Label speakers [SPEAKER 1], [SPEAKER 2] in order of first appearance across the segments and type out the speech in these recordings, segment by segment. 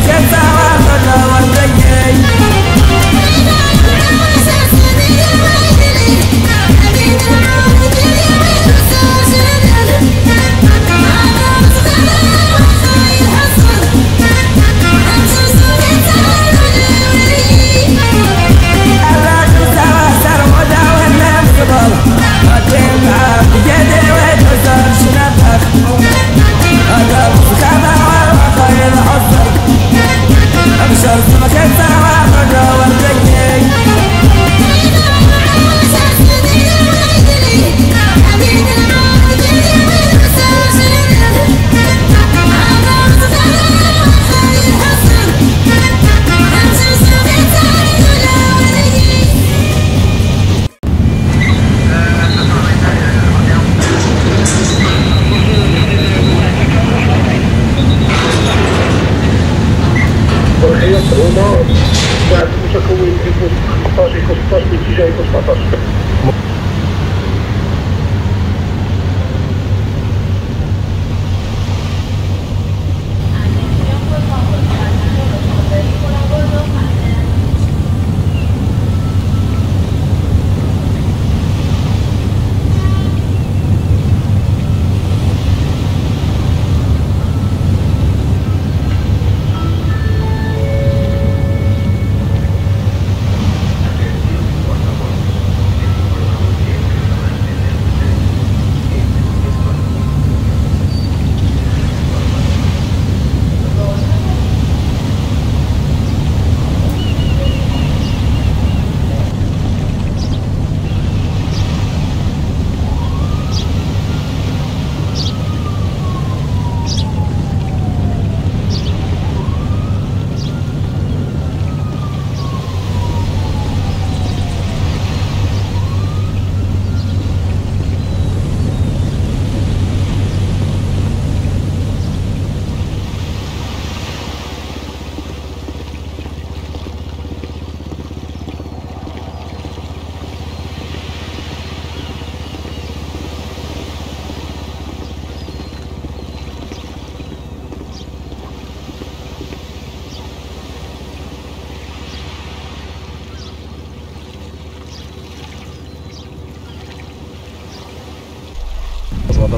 [SPEAKER 1] forget that
[SPEAKER 2] ellos uno, ya, muchos como en cosas, cosas, cosas, cosas, cosas,
[SPEAKER 3] cosas,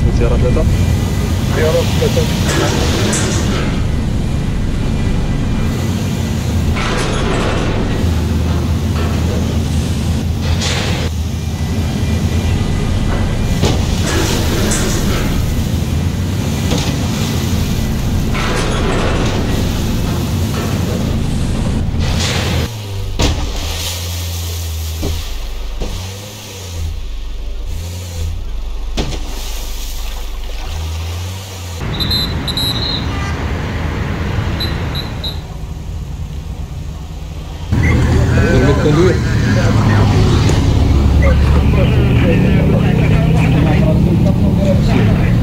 [SPEAKER 4] transmisja rakieta. Biorąc can do it.
[SPEAKER 2] Thank you.